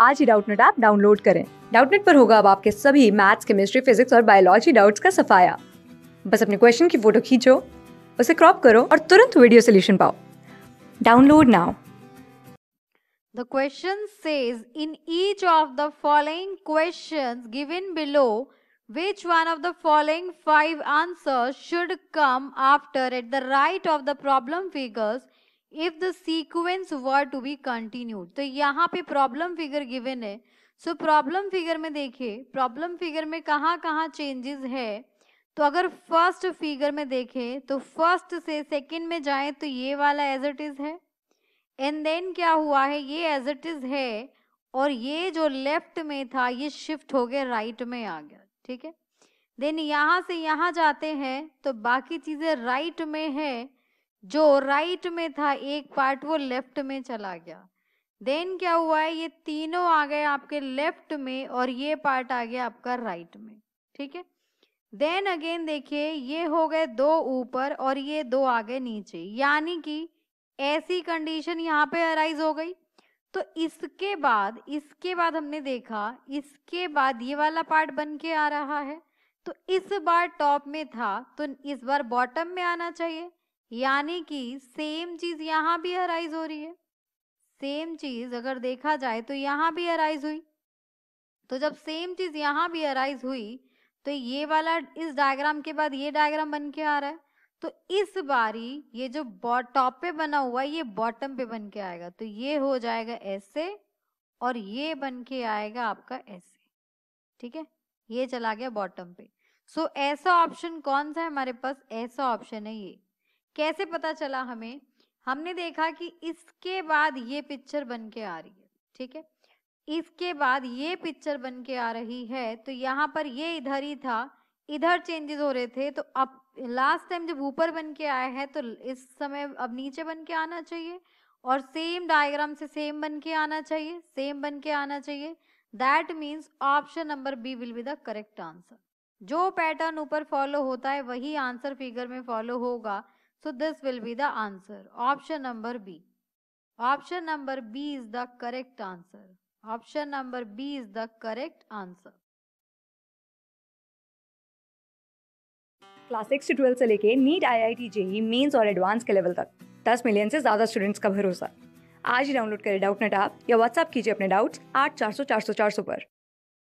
आज ही Doubtnut app download करें डाउटनेट पर होगा अब आपके सभी मैथ्स केमिस्ट्री फिजिक्स और बायोलॉजी डाउट्स का सफाया बस अपने क्वेश्चन की फ़ोटो खींचो उसे क्रॉप करो और तुरंत वीडियो सोल्यूशन पाओ download now The question says in each of the following questions given below, which one of the following five answers should come after at the right of the problem figures if the sequence were to be continued? तो यहाँ पे problem figure given है। So problem figure में देखिए problem figure में कहाँ कहाँ changes है? तो अगर फ़र्स्ट फिगर में देखें तो फ़र्स्ट से सेकंड में जाएँ तो ये वाला एज इट इज़ है। एंड देन क्या हुआ है? ये एज इट इज़ है, और ये जो लेफ़्ट में था, ये शिफ्ट हो गया राइट में आ गया, ठीक है? देन यहाँ से यहाँ जाते हैं तो बाकी चीज़ें राइट में है जो राइट में था, एक पार्ट वो लेफ़्ट में चला गया। देन क्या हुआ है? ये तीनों आ गए आपके लेफ़्ट में और ये पार्ट आ गया आपका राइट में। ठीक है? देन अगेन देखिए, ये हो गए दो ऊपर और ये दो आ गए नीचे। यानी कि ऐसी कंडीशन यहाँ पे अराइज हो गई। तो इसके बाद इसके बाद हमने देखा, इसके बाद ये वाला पार्ट बन के आ रहा है। तो इस बार टॉप में था तो इस बार बॉटम में आना चाहिए। यानी कि सेम चीज़ यहाँ भी अराइज हो रही है। सेम चीज़ अगर देखा जाए तो यहाँ भी अराइज हुई। तो जब सेम चीज़ यहाँ भी अराइज हुई तो ये वाला इस डायग्राम के बाद ये डायग्राम बन के आ रहा है। तो इस बारी ये जो टॉप पे बना हुआ है ये बॉटम पे बन के आएगा। तो ये हो जाएगा ऐसे और ये बन के आएगा आपका ऐसे। ठीक है? ये चला गया बॉटम पे। सो so, ऐसा ऑप्शन कौन सा है हमारे पास? ऐसा ऑप्शन है ये। कैसे पता चला हमें? हमने देखा कि इसके बाद ये पिक्चर बन के आ रही है, ठीक है? इसके बाद ये पिक्चर बन के आ रही है तो यहाँ पर ये इधर ही था, इधर चेंजेस हो रहे थे तो अब लास्ट टाइम जब ऊपर बन के आया है तो इस समय अब नीचे बन के आना चाहिए और सेम डायग्राम से सेम बन के आना चाहिए सेम बन के आना चाहिए। That means option number B will be the correct answer जो पैटर्न ऊपर फॉलो होता है, वही आंसर फिगर में फॉलो होगा। So this will be the answer. Option number B. Option number B is the correct answer. Option number B is the correct answer. Class six से twelfth से लेके NEET I I T JEE mains और advance के level तक, दस million से ज़्यादा students का भरोसा आज ही डाउनलोड करें डाउट नेट आप या व्हाट्सअप कीजिए अपने डाउट्स आठ चार सौ चार सौ चार सौ पर